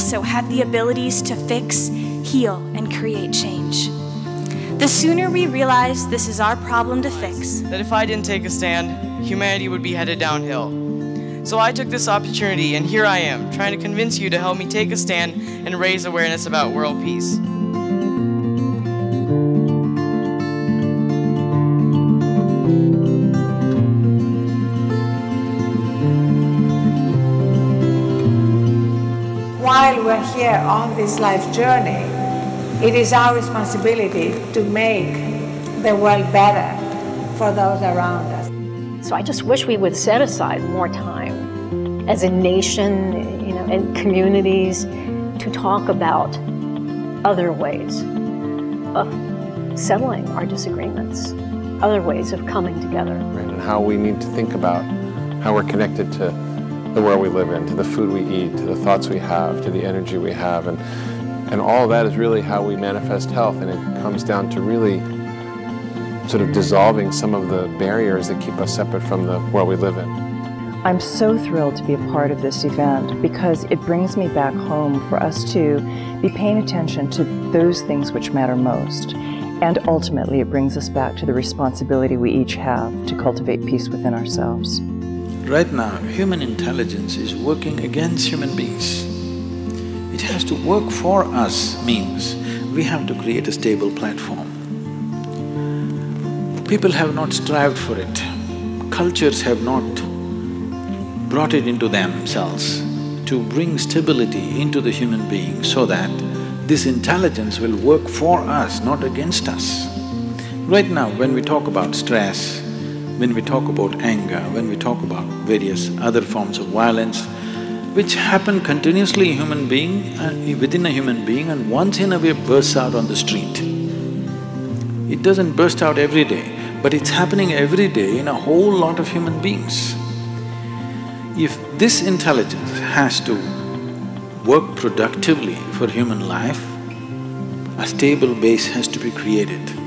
also have the abilities to fix, heal, and create change. The sooner we realize this is our problem to fix, that if I didn't take a stand, humanity would be headed downhill. So I took this opportunity, and here I am, trying to convince you to help me take a stand and raise awareness about world peace. While we're here on this life journey, it is our responsibility to make the world better for those around us. So I just wish we would set aside more time as a nation, you know, and communities to talk about other ways of settling our disagreements, other ways of coming together. And how we need to think about how we're connected to the world we live in, to the food we eat, to the thoughts we have, to the energy we have. And, and all that is really how we manifest health. And it comes down to really sort of dissolving some of the barriers that keep us separate from the world we live in. I'm so thrilled to be a part of this event because it brings me back home for us to be paying attention to those things which matter most. And ultimately, it brings us back to the responsibility we each have to cultivate peace within ourselves. Right now, human intelligence is working against human beings. It has to work for us means we have to create a stable platform. People have not strived for it, cultures have not brought it into themselves to bring stability into the human being so that this intelligence will work for us, not against us. Right now, when we talk about stress, when we talk about anger, when we talk about various other forms of violence, which happen continuously in human being, uh, within a human being and once in a way bursts out on the street. It doesn't burst out every day, but it's happening every day in a whole lot of human beings. If this intelligence has to work productively for human life, a stable base has to be created.